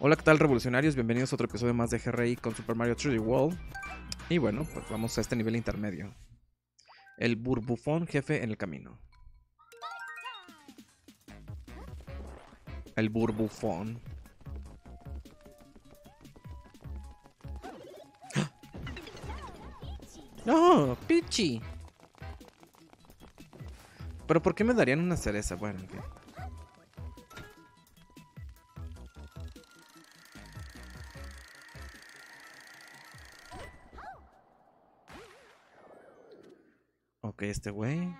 Hola, ¿qué tal revolucionarios? Bienvenidos a otro episodio más de GRI con Super Mario 3D World. Y bueno, pues vamos a este nivel intermedio. El burbufón jefe en el camino. El burbufón. ¡No! ¡Pichi! ¿Pero por qué me darían una cereza? Bueno, en Ok, este güey.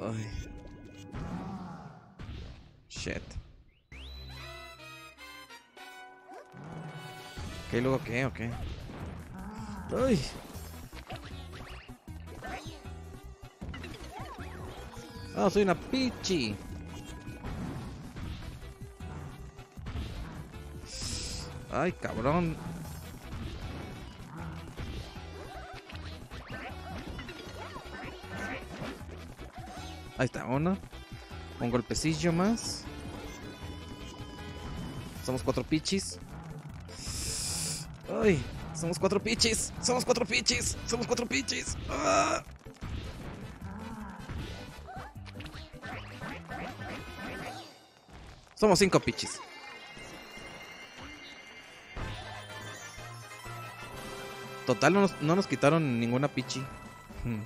Ay. Shit. Ok, luego qué, ok. Ay. Ah, soy una pichi. Ay, cabrón. Ahí está, uno. Un golpecillo más. Somos cuatro pichis. Ay, somos cuatro pichis. Somos cuatro pichis. Somos cuatro pichis. Ah. Somos cinco pichis. Total, no nos, no nos quitaron ninguna pichi. Hmm.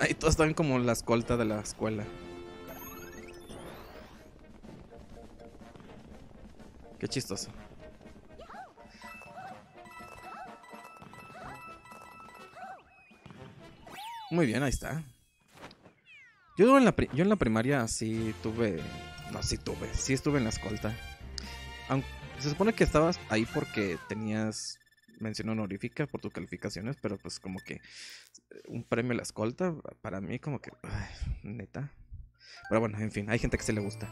Ay, todos están como la escolta de la escuela. Qué chistoso. Muy bien, ahí está. Yo en la, primaria sí tuve... No, sí tuve. Sí estuve en la escolta. Se supone que estabas ahí porque tenías mención honorífica por tus calificaciones, pero pues como que un premio a la escolta, para mí como que... ay, neta. Pero bueno, en fin, hay gente que se le gusta.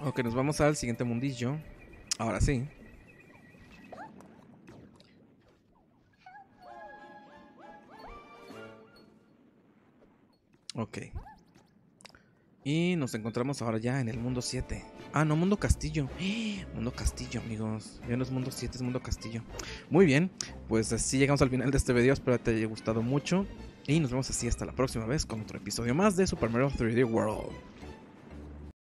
Ok, nos vamos al siguiente mundillo. Ahora sí. Ok. Y nos encontramos ahora ya en el mundo 7. Ah, no, mundo castillo. Mundo castillo, amigos. Ya no es mundo 7, es mundo castillo. Muy bien, pues así llegamos al final de este video. Espero que te haya gustado mucho. Y nos vemos así hasta la próxima vez con otro episodio más de Super Mario 3D World.